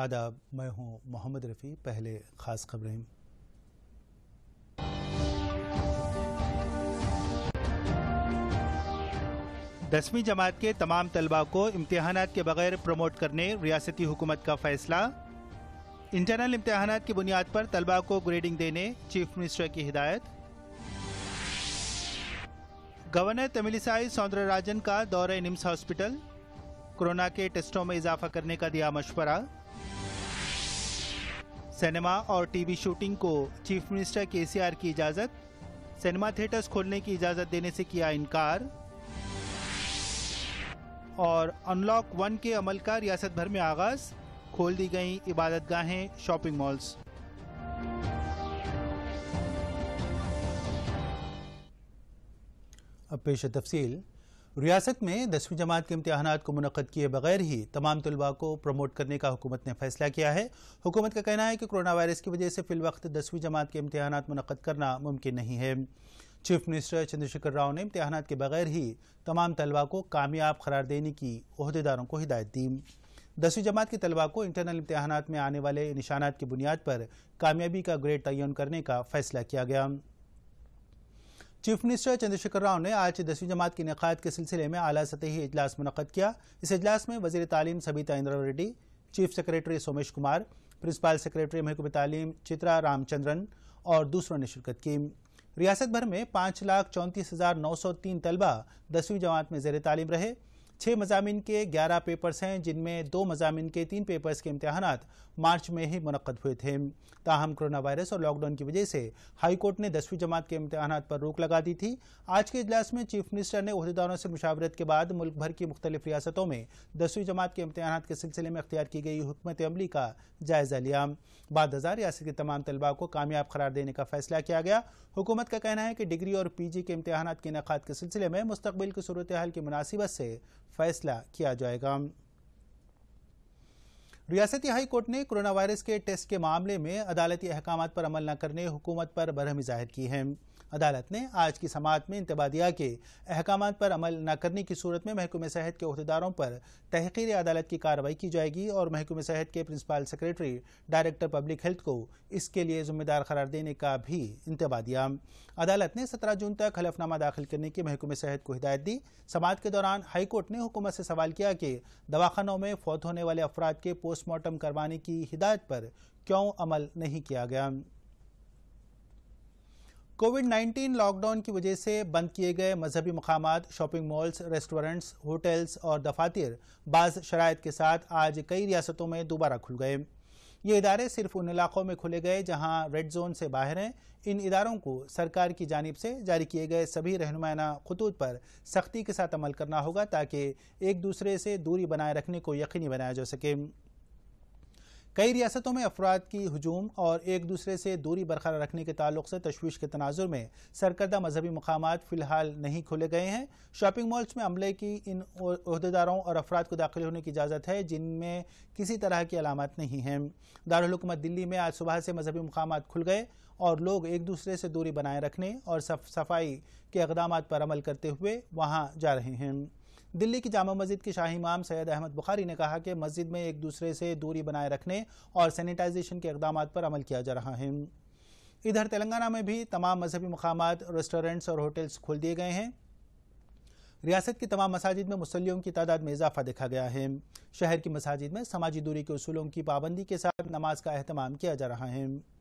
आदाब, मैं हूँ मोहम्मद रफ़ी, पहले ख़ास खबरें। दसवीं जमात के तमाम तलबा को इम्तहान के बगैर प्रमोट करने रियासती हुकूमत का फैसला। इंटरनल इम्तहान की बुनियाद पर तलबा को ग्रेडिंग देने चीफ मिनिस्टर की हिदायत। गवर्नर तमिलिसाई सौंदरराजन का दौरे निम्स हॉस्पिटल। कोरोना के टेस्टों में इजाफा करने का दिया मशवरा। सिनेमा और टीवी शूटिंग को चीफ मिनिस्टर केसीआर की इजाज़त। सिनेमा थिएटर्स खोलने की इजाज़त देने से किया इनकार। और अनलॉक वन के अमल का रियासत भर में आगाज़। खोल दी गई इबादत गाहें शॉपिंग मॉल्स। अब पेश तफसील। रियासत में दसवीं जमात के इम्तहान को मुनद किए बगैर ही तमाम तलबा को प्रमोट करने का हुकूमत ने फैसला किया है। हुकूमत का कहना है कि कोरोना वायरस की वजह से फिल वक्त दसवीं जमात के इम्तहान मुनद करना मुमकिन नहीं है। चीफ मिनिस्टर चंद्रशेखर राव ने इम्तहान के बगैर ही तमाम तलबा को कामयाब करार देने की अहदेदारों को हिदायत दी। दसवीं जमात के तलबा को इंटरनल इम्तहान में आने वाले निशानात की बुनियाद पर कामयाबी का ग्रेड तयन करने का फैसला किया गया। चीफ मिनिस्टर चंद्रशेखर राव ने आज दसवीं जमात की इनका के सिलसिले में अला सतही इजलास मुनद किया। इस अजलास में वजी तालीम Sabitha Indra Reddy, chief secretary Somesh Kumar, principal secretary महकूब तालीम, चित्रा रामचंद्रन और दूसरों ने शिरकत की। रियासत भर में पाँच लाख चौंतीस हज़ार नौ सौ तीन तलबा दसवीं जमात में जेर तालीम रहे। छः मजामी के ग्यारह पेपर्स हैं, जिनमें दो मजामी के तीन पेपर्स के इम्तहान मार्च में ही मुनद हुए थे। ताहम कोरोना वायरस और लॉकडाउन की वजह से हाईकोर्ट ने दसवीं जमात के इम्तहान पर रोक लगा दी थी। आज के इजलास में चीफ मिनिस्टर ने अहदेदारों से मुशावरत के बाद मुल्क भर की मुख्तलिफ़ रियासतों में दसवीं जमात के इम्तहान के सिलसिले में अख्तियार की गई हुकमत अमली का जायजा लिया। बाद हज़ार रियासत के तमाम तलबा को कामयाब करार देने का फैसला किया गया। हुकूमत का कहना है कि डिग्री और पी जी के इम्तहान के इनका के सिलसिले में मुस्तबिल की सूरत हाल की मुनासिबत से फैसला किया जाएगा। रियासती हाई कोर्ट ने कोरोना वायरस के टेस्ट के मामले में अदालती अहकाम पर अमल न करने हुकूमत पर बरहमी ज़ाहिर की है। अदालत ने आज की समात में इंतबा दिया कि अहकाम पर अमल न करने की सूरत में महकूम सेहत के अहदेदारों पर तहकीर अदालत की कार्रवाई की जाएगी और महकूम सेहत के principal secretary, director public health को इसके लिए जिम्मेदार करार देने का भी इंतबा दिया। अदालत ने सत्रह जून तक हलफनामा दाखिल करने की महकूम सेहत को हिदायत दी। समात के दौरान हाईकोर्ट ने हुकूमत से सवाल किया कि दवाखानों में फौत होने वाले अफराद के पोस्टमार्टम करवाने की हिदायत पर क्यों अमल नहीं किया गया? कोविड 19 लॉकडाउन की वजह से बंद किए गए मजहबी मकाम शॉपिंग मॉल्स, रेस्टोरेंट्स, होटल्स और दफातर बाज शरात के साथ आज कई रियासतों में दोबारा खुल गए। ये इदारे सिर्फ़ उन इलाकों में खुले गए जहाँ रेड जोन से बाहर हैं। इन इदारों को सरकार की जानब से जारी किए गए सभी रहनुमाना खतूत पर सख्ती के साथ अमल करना होगा ताकि एक दूसरे से दूरी बनाए रखने को यकीनी बनाया जा सके। कई रियासतों में अफराद की हजूम और एक दूसरे से दूरी बरकरार रखने के ताल्लुक से तशवीश के तनाजुर में सरकर्दा मजहबी मकाम फ़िलहाल नहीं खोले गए हैं। शॉपिंग मॉल्स में अमले की इन अहदेदारों और अफराद को दाखिल होने की इजाज़त है, जिनमें किसी तरह की अलामत नहीं हैं। दारकूमत दिल्ली में आज सुबह से मजहबी मकाम खुल गए और लोग एक दूसरे से दूरी बनाए रखने और सफ, सफ़ाई के इकदाम पर अमल करते हुए वहाँ जा रहे हैं। दिल्ली की जामा मस्जिद के शाही इमाम सैयद अहमद बुखारी ने कहा कि मस्जिद में एक दूसरे से दूरी बनाए रखने और सैनिटाइजेशन के इकदाम पर अमल किया जा रहा है। इधर तेलंगाना में भी तमाम मजहबी मकाम रेस्टोरेंट्स और होटल्स खोल दिए गए हैं। रियासत की तमाम मसाजिद में मुसलियों की तादाद में इजाफा देखा गया है। शहर की मसाजिद में समाजी दूरी के असूलों की पाबंदी के साथ नमाज़ का अहतमाम किया जा रहा है।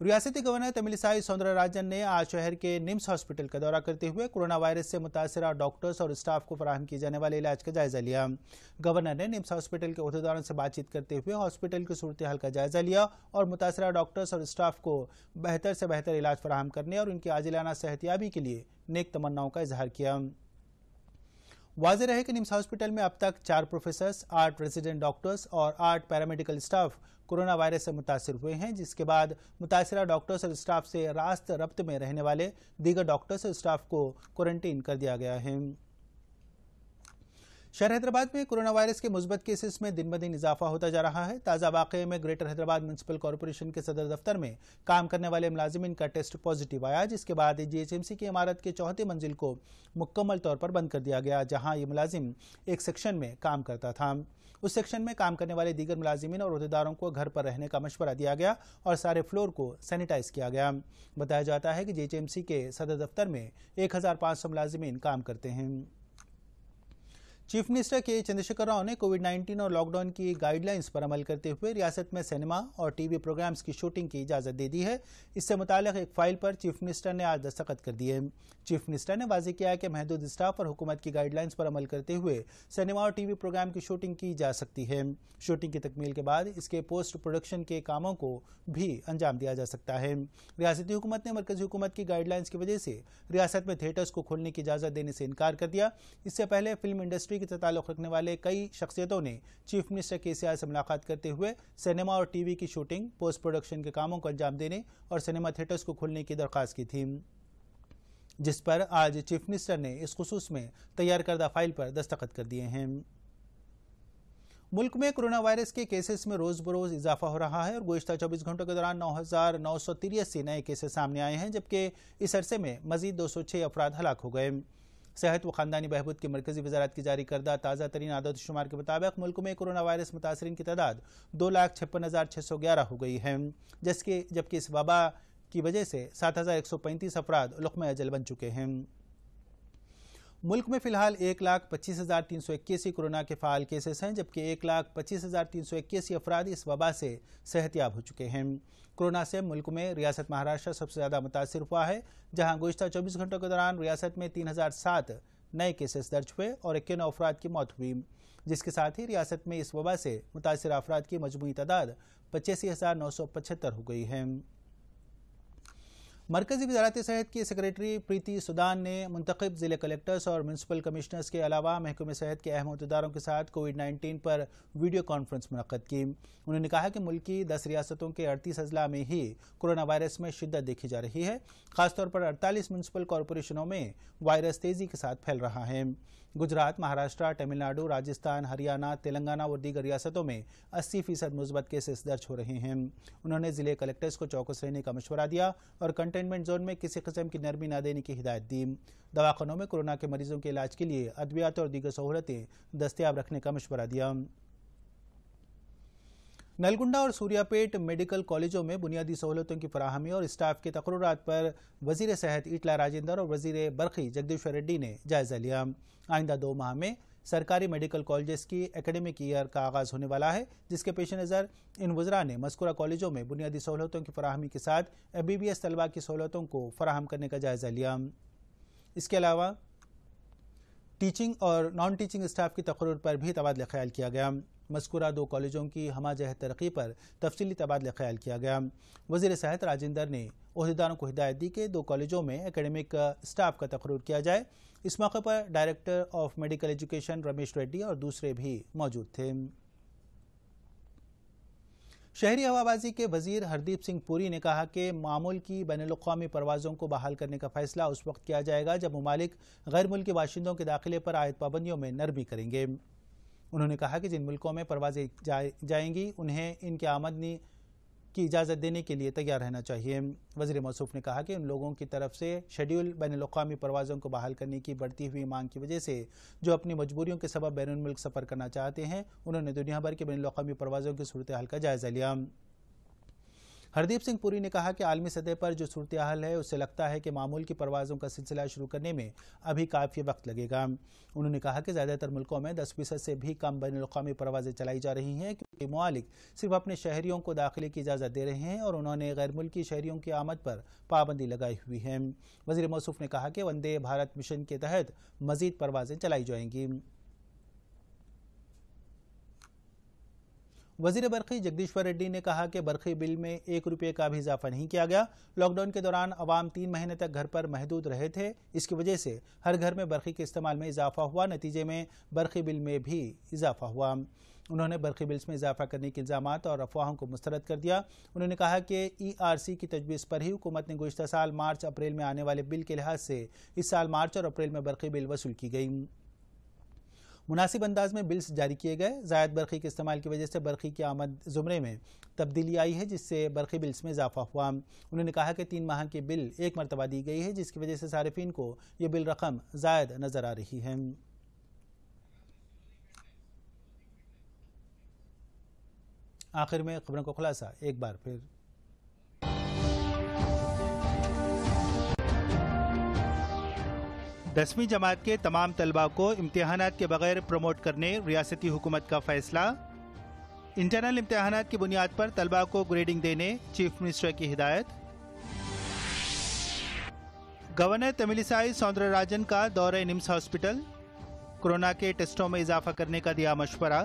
रियासती गवर्नर तमिलसाई सौंदरराजन ने आज शहर के निम्स हॉस्पिटल का दौरा करते हुए कोरोना वायरस से मुतासर डॉक्टर्स और स्टाफ को फराहम किए जाने वाले इलाज का जायजा लिया। गवर्नर ने निम्स हॉस्पिटल के अहदेदारों से बातचीत करते हुए हॉस्पिटल की सूरत हाल का जायजा लिया और मुतासर डॉक्टर्स और स्टाफ को बेहतर से बेहतर इलाज फराहम करने और उनकी आजिलाना सेहतियाबी के लिए नेक तमन्नाओं का इजहार किया। वाज रहे कि निम्स हॉस्पिटल में अब तक चार प्रोफेसर्स, आठ रेजिडेंट डॉक्टर्स और आठ पैरामेडिकल स्टाफ कोरोना वायरस से मुतासर हुए हैं, जिसके बाद मुतासर डॉक्टर्स और स्टाफ से रास्त रब्त में रहने वाले दीगर डॉक्टर्स और स्टाफ को क्वारंटीन कर दिया गया है। शहर हैदराबाद में कोरोना वायरस के मुस्बत केसेस में दिन ब दिन इजाफा होता जा रहा है। ताज़ा वाक़े में ग्रेटर हैदराबाद म्यूनसिपल कॉरपोरेशन के सदर दफ्तर में काम करने वाले मुलाजिमिन का टेस्ट पॉजिटिव आया, जिसके बाद जीएचएमसी की इमारत के चौथे मंजिल को मुकम्मल तौर पर बंद कर दिया गया, जहाँ ये मुलाजिम एक सेक्शन में काम करता था। उस सेक्शन में काम करने वाले दीगर मुलाजिमीन और अहदेदारों को घर पर रहने का मशवरा दिया गया और सारे फ्लोर को सैनिटाइज किया गया। बताया जाता है कि जेएचएमसी के सदर दफ्तर में एक हज़ार मुलाजिमीन काम करते हैं। चीफ मिनिस्टर के चंद्रशेखर राव ने कोविड 19 और लॉकडाउन की गाइडलाइंस पर अमल करते हुए रियासत में सिनेमा और टीवी प्रोग्राम्स की शूटिंग की इजाज़त दे दी है। इससे मुतालिक एक फ़ाइल पर चीफ मिनिस्टर ने आज दस्तखत कर दिए चीफ मिनिस्टर ने वाजे किया है कि महदूद स्टाफ और हुकूमत की गाइडलाइंस पर अमल करते हुए सिनेमा और टीवी प्रोग्राम की शूटिंग की जा सकती है। शूटिंग की तकमील के बाद इसके पोस्ट प्रोडक्शन के कामों को भी अंजाम दिया जा सकता है। रियासती हुकूमत ने मरकजी हुकूमत की गाइडलाइंस की वजह से रियासत में थिएटर्स को खोलने की इजाज़त देने से इनकार कर दिया। इससे पहले फ़िल्म इंडस्ट्री के ताल्लुक रखने वाले कई शख्सियतों ने चीफ मिनिस्टर के सी मुलाकात करते हुए सिनेमा और टीवी की शूटिंग, पोस्ट प्रोडक्शन के कामों को अंजाम देने और सिनेमा थिएटर्स को खोलने की दरख्वास्त की थी। जिस पर आज चीफ मिनिस्टर ने इस खसूस में तैयार करदा फ़ाइल पर दस्तखत कर दिए हैं। मुल्क में कोरोना वायरस के केसेस में रोज बरोज इजाफा हो रहा है और गुजशत चौबीस घंटों के दौरान नौ हज़ार नौ सौ तिरासी नए केसेस सामने आए हैं, जबकि इस अरसे में मजीद दो सौ छह अफराद हलाक हो गए। सेहत व खानदानी बहबूद की मरकजी वजारत की जारी करदा, ताज़ा तरीन आदत शुमार के मुताबिक मुल्क में कोरोना वायरस मुतासरी की तादाद दो लाख छप्पन हज़ार छः सौ ग्यारह हो गई है जबकि जबकि इस वबा की वजह से सात हज़ार एक सौ पैंतीस अफराद लुकम अजल बन चुके हैं। मुल्क में फ़िलहाल एक लाख पच्चीस हज़ार तीन सौ इक्यासी कोरोना के फाल केसेस हैं, जबकि एक लाख पच्चीस हज़ार तीन सौ इक्यासी अफराद इस वबा से सेहतियाब हो चुके हैं। कोरोना से मुल्क में रियासत महाराष्ट्र सबसे ज़्यादा मुतासर हुआ है, जहाँ गुजशत चौबीस घंटों के दौरान रियासत में तीन हज़ार सात नए केसेस दर्ज हुए और इक्यावन अफराद की मौत हुई। जिसके साथ ही रियासत में इस वबा से मुतासर अफराद की मजमू तादाद पचासी हज़ार नौ सौ पचहत्तर हो गई है। मरकजी वजारत सेहत की सेक्रेटरी प्रीति सुदान ने मुंतब ज़िले कलेक्टर्स और म्यूनसिपल कमिश्नर्स के अलावा महकमे सेहत के अहम अहदेदारों के साथ कोविड 19 पर वीडियो कॉन्फ्रेंस मुनद की। उन्होंने कहा कि मुल्क की दस रियासतों के अड़तीस अजला में ही कोरोना वायरस में शिद्दत देखी जा रही है, खासतौर पर अड़तालीस म्यूनसिपल कॉरपोरेशनों में वायरस तेज़ी के साथ फैल रहा है। गुजरात, महाराष्ट्र, तमिलनाडु, राजस्थान, हरियाणा, तेलंगाना और दीगर रियासतों में 80 फ़ीसद मुस्बत केसेस दर्ज हो रहे हैं। उन्होंने ज़िले कलेक्टर्स को चौकस रहने का मशवरा दिया और कंटेनमेंट जोन में किसी किस्म की नरमी न देने की हिदायत दी। दवाखानों में कोरोना के मरीजों के इलाज के लिए अद्वियात और दीगर सहूलतें दस्तियाब रखने का मशवरा दिया। नलगुंडा और सूर्यापेट मेडिकल कॉलेजों में बुनियादी सहूलतों की फराहमी और स्टाफ के तकरार पर वज़ीर सेहत इटला राजेंद्र और वज़ीर बरखी जगदीश्वर रेड्डी ने जायजा लिया। आइंदा दो माह में सरकारी मेडिकल कॉलेजेस की एकेडमिक ईयर का आगाज़ होने वाला है, जिसके पेश नज़र इन वजरा ने मस्कुरा कॉलेजों में बुनियादी सहूलतों की फराहमी के साथ एम बी बी एस तलबा की सहूलतों को फराहम करने का जायजा लिया। इसके अलावा टीचिंग और नॉन टीचिंग स्टाफ की तकरीर पर भी तबादला ख्याल किया गया। मस्कुरा दो कॉलेजों की हमा जह तरक्की पर तफसली तबादला ख्याल किया गया। वज़ीर सेहत राजेंद्र ने अहदेदारों को हिदायत दी कि दो कॉलेजों में एकेडमिक स्टाफ का तकरूर किया जाए। इस मौके पर director of medical education Ramesh Reddy और दूसरे भी मौजूद थे। शहरी हवाबाजी के वज़ीर हरदीप सिंह पुरी ने कहा कि मामूल की बैन अवी परवाज़ों को बहाल करने का फैसला उस वक्त किया जाएगा जब ममालिक गैर मुल्की बाशिंदों के दाखिले पर आयद पाबंदियों में नरमी करेंगे। उन्होंने कहा कि जिन मुल्कों में परवाजें जाएँगी, उन्हें इनके आमदनी की इजाज़त देने के लिए तैयार रहना चाहिए। वजी मौसूफ ने कहा कि उन लोगों की तरफ़ से शेड्यूल बैन अवी परवाज़ों को बहाल करने की बढ़ती हुई मांग की वजह से जो अपनी मजबूरियों के सबब बैरून मुल्क सफ़र करना चाहते हैं, उन्होंने दुनिया भर के बैन अवी परवाज़ों की सूरत हाल का जायज़ा लिया। हरदीप सिंह पुरी ने कहा कि आलमी सतह पर जो सूरत हाल है, उससे लगता है कि मामूल की परवाज़ों का सिलसिला शुरू करने में अभी काफ़ी वक्त लगेगा। उन्होंने कहा कि ज़्यादातर मुल्कों में दस फ़ीसद से भी कम बैन अवी परवाज़ें चलाई जा रही हैं, क्योंकि ममालिक सिर्फ़ अपने शहरीों को दाखिले की इजाज़त दे रहे हैं और उन्होंने गैर मुल्की शहरीों की आमद पर पाबंदी लगाई हुई है। वजी मौसूफ ने कहा कि वंदे भारत मिशन के तहत मजीद परवाज़ें चलाई जाएँगी। वज़ीर बरखी जगदीश्वर रेड्डी ने कहा कि बरखी बिल में एक रुपये का भी इजाफा नहीं किया गया। लॉकडाउन के दौरान अवाम तीन महीने तक घर पर महदूद रहे थे। इसकी वजह से हर घर में बरखी के इस्तेमाल में इजाफा हुआ। नतीजे में बरखी बिल में भी इजाफा हुआ। उन्होंने बरखी बिल्स में इजाफा करने के इल्ज़ाम और अफवाहों को मुस्तरद कर दिया। उन्होंने कहा कि ई आर सी की तजवीज़ पर ही हुकूमत ने गुजशत साल मार्च अप्रैल में आने वाले बिल के लिहाज से इस साल मार्च और अप्रैल में बरखी बिल वसूल की गई। मुनासिब अंदाज में बिल्स जारी किए गए। जायद बरखी के इस्तेमाल की वजह से बरखी की आमद जुमरे में तब्दीली आई है, जिससे बरखी बिल्स में इजाफा हुआ। उन्होंने कहा कि तीन माह की बिल एक मरतबा दी गई है, जिसकी वजह से सार्फिन को यह बिल रकम जायद नज़र आ रही है। आखिर में खबरों का खुलासा एक बार फिर। दसवीं जमात के तमाम तलबा को इम्तहान के बगैर प्रमोट करने रियासती हुकूमत का फैसला। इंटरनल इम्तहान की बुनियाद पर तलबा को ग्रेडिंग देने चीफ मिनिस्टर की हिदायत। गवर्नर तमिलिसाई सौंदरराजन का दौरे निम्स हॉस्पिटल। कोरोना के टेस्टों में इजाफा करने का दिया मशवरा।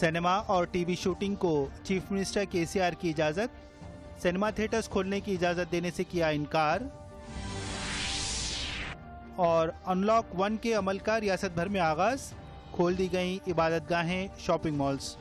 सिनेमा और टीवी शूटिंग को चीफ मिनिस्टर के की इजाज़त। सिनेमा थिएटर्स खोलने की इजाज़त देने से किया इनकार। और अनलॉक वन के अमल का रियासत भर में आगाज़, खोल दी गई इबादत गाहें शॉपिंग मॉल्स